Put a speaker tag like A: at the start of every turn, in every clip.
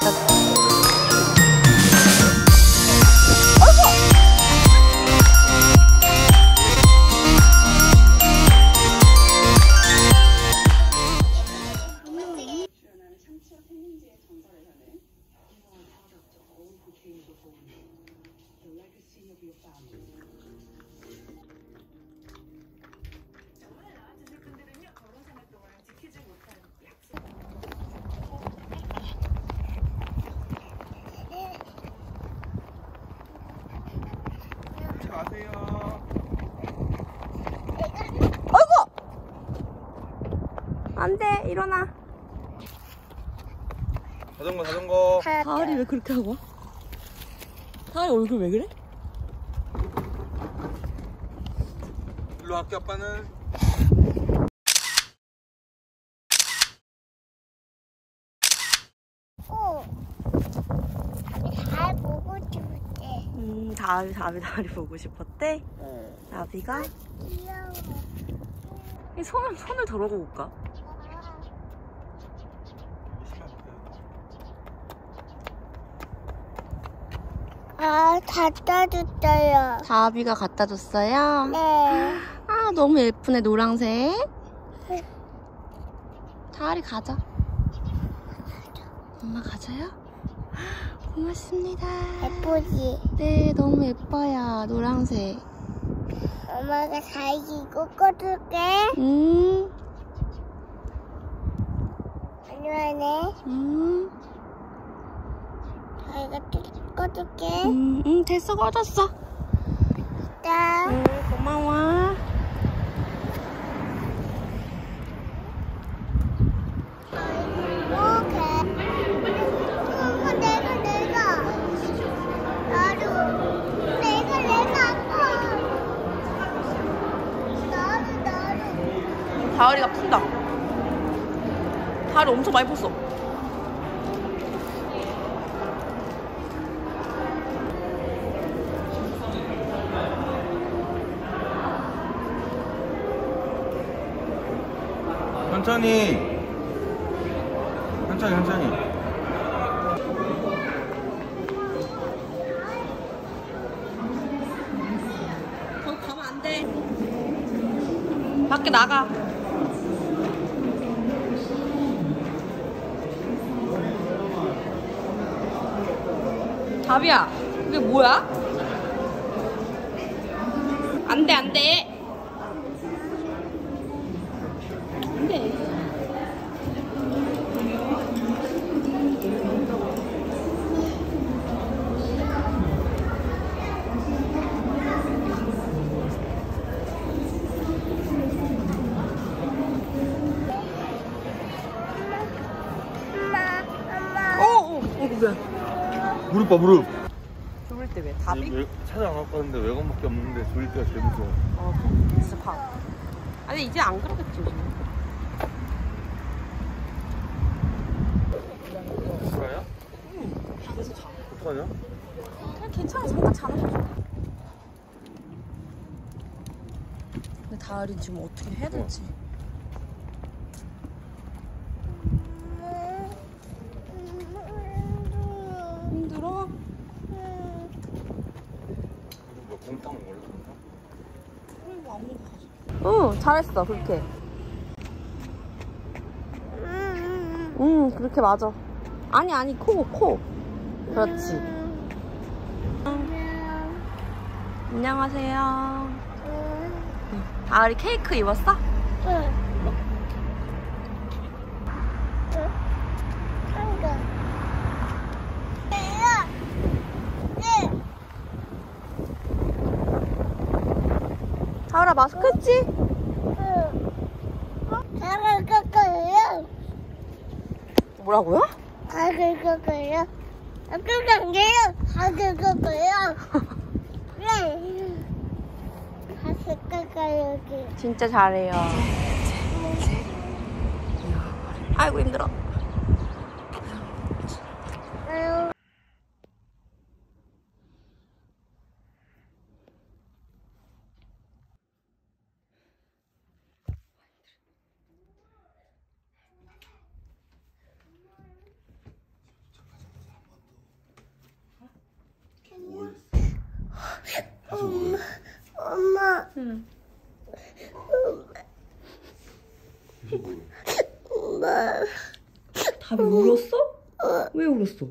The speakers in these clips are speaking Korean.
A: 다비 아이고! 안 돼, 일어나.
B: 자전거 자전거.
A: 다알이 왜 그렇게 하고 와? 다알이 얼굴 왜 그래?
B: 일로 갈게 아빠는.
C: 싶대.
A: 음, 다비, 다비, 다비 보고 싶었대?
C: 응.
A: 다비가?
C: 귀여워.
A: 이 손, 손을 덜어고 올까?
C: 아, 갖다 줬어요.
A: 다비가 갖다 줬어요?
C: 네.
A: 아, 너무 예쁘네, 노랑색. 다알이 가자. 엄마 가자요? 고맙습니다.
C: 예쁘지?
A: 네, 너무 예뻐요, 노랑색.
C: 엄마가 잘 이거 꺼줄게.
A: 음,
C: 안녕하네.
A: 음,
C: 자기가 꺼줄게.
A: 음, 음, 됐어, 꺼졌어.
C: 자,
A: 음, 고마워. 다알이가 푼다. 다알이 엄청 많이 pus어.
B: 천천히. 천천히 천천히.
A: 거기 가면 안 돼. 밖에 나가. 다비야, 이게 뭐야? 안 돼, 안 돼. 안 돼.
C: 엄마, 엄마.
A: 어, 어, 어, 왜?
B: 무릎 봐 무릎.
A: 죽을 때 왜? 다비?
B: 외- 찾아 안 왔거든데 외관밖에 없는데 조일 때가 제일 무서워.
A: 어, 진짜 파. 아니, 이제 안 그러겠지, 요즘.
B: 불가야?
A: 그래서 자.
B: 어떡하냐?
A: 그냥 괜찮아, 잠깐 자는 근데 다을이 지금 어떻게 해야 될지. 힘들어?
B: 곰탕 곰탕?
A: 응, 잘했어, 그렇게. 응, 그렇게 맞아. 아니, 아니, 코, 코. 그렇지. 안녕하세요. 다을이 케이크 입었어? 다을아, 마스크 했지?
C: 가글 거예요.
A: 뭐라고요?
C: 가글 거예요. 가글 거예요. 가글 거예요. 네. 가글 거예요 여기.
A: 진짜 잘해요. 아이고, 힘들어.
C: 아유. 엄마,
A: 응.
B: 뭐예요?
C: 엄마,
A: 답이 울었어? 왜 울었어?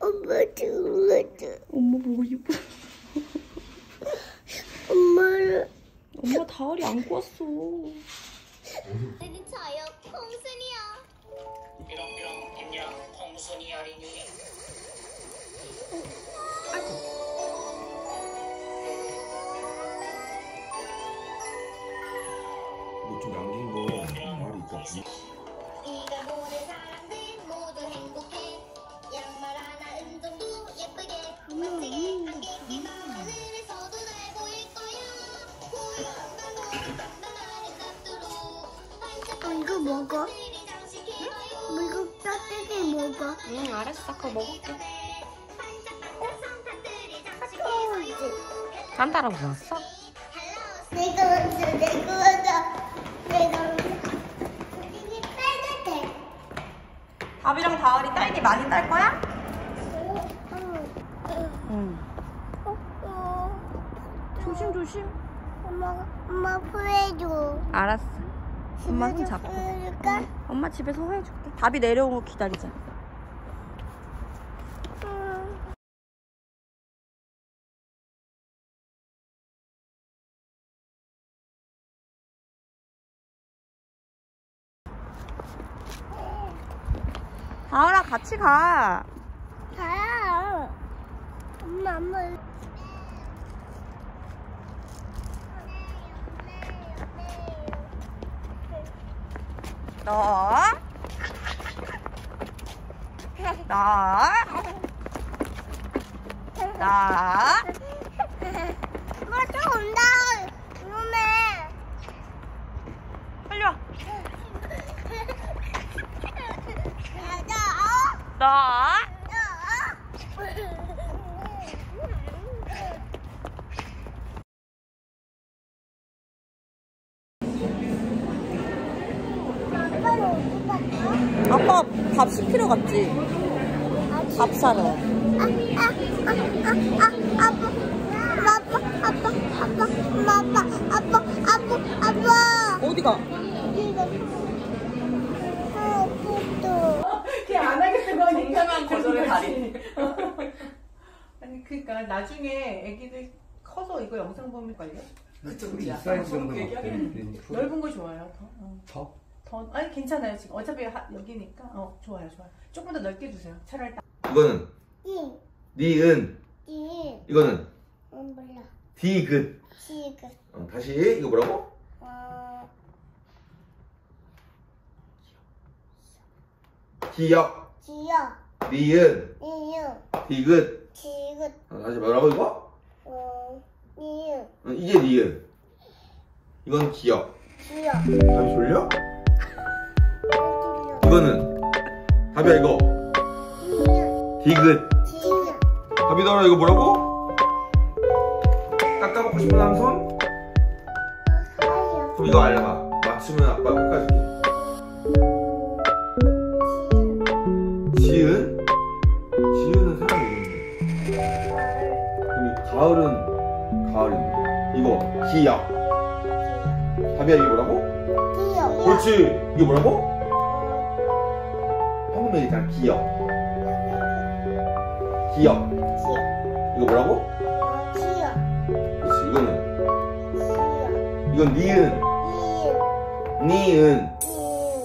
C: 엄마 죽었어.
A: 엄마 보고 싶어.
C: 엄마를
A: 엄마 다을이 안고 왔어.
C: 내는 저요 콩순이요.
D: 삐롱삐롱 안녕 콩순이 어린이
B: 뭐좀
C: 보일 거야. 어, 이거 먹어? 이거 따뜻히 먹어?
A: 응, 알았어. 그거 먹을게. 산타라고 불렀어?
C: 내가 먼저, 내가 먼저, 내가 먼저. 이게 따뜻해.
A: 밥이랑 다을이 딸기 많이 딸 거야? 응. 조심 조심.
C: 엄마, 엄마 보여줘.
A: 알았어. 엄마 손 잡고.
C: 보여줄까?
A: 엄마 집에서 해줄게. 밥이 내려오고 기다리자.
C: 응.
A: 다을아 같이 가.
C: 가야. 엄마, 엄마.
A: 너. 나. 나.
C: 엄마 또 온다. 이놈에.
A: 빨리 와. 나.
C: 아빠
A: 밥 시키러 갔지. 밥 사러.
C: 아, 아, 아, 아, 아, 아빠, 아빠, 아빠, 아빠, 아빠, 아빠, 아빠, 아빠.
A: 어디가?
C: 아, 아빠도.
E: 걔안 하겠는 거니까
A: 정상한 거절의 달인.
E: 아니 그러니까 나중에 애기들 커서 이거 영상 보면 걸려. 그쵸
B: 이 사이즈 정도는 어때?
E: 넓은 거 좋아요. 더. 어.
B: 더?
E: 더 아니 괜찮아요 지금 어차피 하- 여기니까 어 좋아요 좋아 요. 조금 더 넓게 주세요. 차라리 딱.
B: 이거는
C: 이,
B: 니은
C: 이,
B: 이거는
C: 어, 몰라.
B: 디귿
C: 지금,
B: 어, 다시 이거 뭐라고?
C: 어,
B: 기역
C: 지어,
B: 니은
C: 이유,
B: 디귿
C: 지금,
B: 어, 다시 뭐라고 이거?
C: 어, 이유,
B: 어, 이게 니은 이건 기역.
C: 지어,
B: 답이 졸려? 이거는 답이야 이거.
C: 이유,
B: 디귿.
C: 지금,
B: 답이 나라 이거 뭐라고? 깎아먹고 싶은 남손?
C: 아유,
B: 그럼 이거 알려봐. 맞추면 아빠가 깎아줄게 지 가을은 이거 기역 답이야 이게 뭐라고?
C: 지어,
B: 그렇지. 이게 뭐라고? 한국말 기역 기역
C: 지어,
B: 이거 뭐라고?
C: 어, 지어,
B: 그렇지 이거는.
C: 지어,
B: 이건 니은. 니은.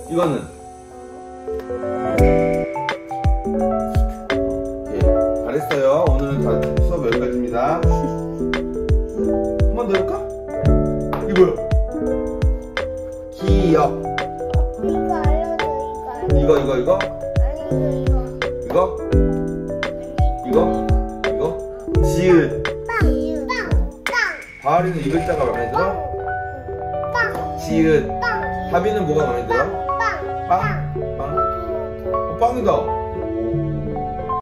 B: 이거는? 예 잘했어요. 오늘은 다 수업 여기까지입니다 뭐야? 기역
C: 이거 알려줘, 이거 알려줘.
B: 이거 이거 이거
C: 아니, 이거, 이거.
B: 이거 이거 이거 지읒
C: 빵, 빵, 빵,
B: 바알이는 이 글자가 마음에 들어?
C: 빵,
B: 지읒
C: 빵,
B: 하비는 뭐가 마음에 들어?
C: 빵, 빵,
B: 빵? 빵? 어, 빵이다